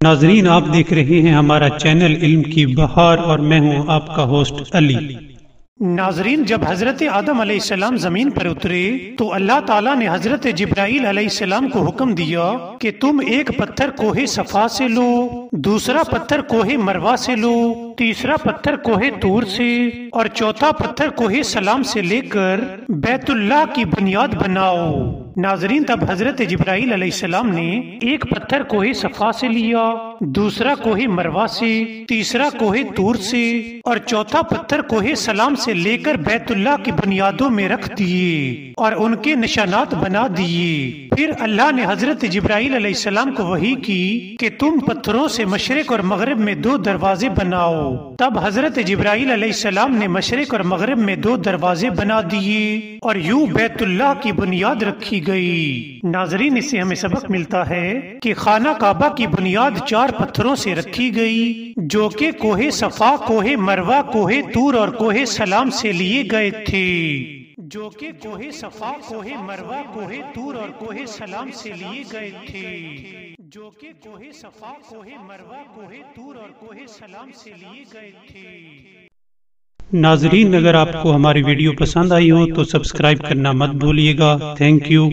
नाजरीन, आप देख रहे हैं हमारा चैनल इल्म की बहार और मैं हूँ आपका होस्ट अली। नाजरीन, जब हज़रत आदम सलाम ज़मीन पर उतरे तो अल्लाह ताला ने हज़रत जिब्राइल सलाम को हुक्म दिया कि तुम एक पत्थर कोहे सफ़ा से लो, दूसरा पत्थर कोहे मरवा से लो, तीसरा पत्थर कोहे तूर से, और चौथा पत्थर कोहे सलाम से लेकर बैतुल्लाह की बुनियाद बनाओ। नाजरीन, तब हज़रत जिब्राइल सलाम ने एक पत्थर कोहे सफ़ा से लिया, दूसरा कोहे मरवा से, तीसरा कोहे तूर से और चौथा पत्थर कोहे सलाम से लेकर बैतुल्ला की बुनियादों में रख दिए और उनके निशानात बना दिए। फिर अल्लाह ने हज़रत जिब्राइल सलाम को वही की कि तुम पत्थरों से मशरक और मगरब में दो दरवाजे बनाओ। तब हज़रत जिब्राइल सलाम ने मशरक और मगरब में दो दरवाजे बना दिए और यूँ बैतुल्लाह की बुनियाद रखी गई। नाजरीन, इससे हमें सबक मिलता है कि खाना काबा की बुनियाद चार पत्थरों से रखी गई, जो कि कोहे सफ़ा, कोहे मरवा, कोहे तूर और कोहे सलाम से लिए गए थे। जो कि कोहे सफ़ा, कोहे मरवा, कोहे तूर और कोहे सलाम से लिए गए थे। जो कि कोहे सफ़ा, कोहे मरवा, कोहे तूर और कोहे सलाम से लिए गए थे। नाजरीन, अगर आपको हमारी वीडियो पसंद आई हो तो सब्सक्राइब करना मत भूलिएगा। Thank you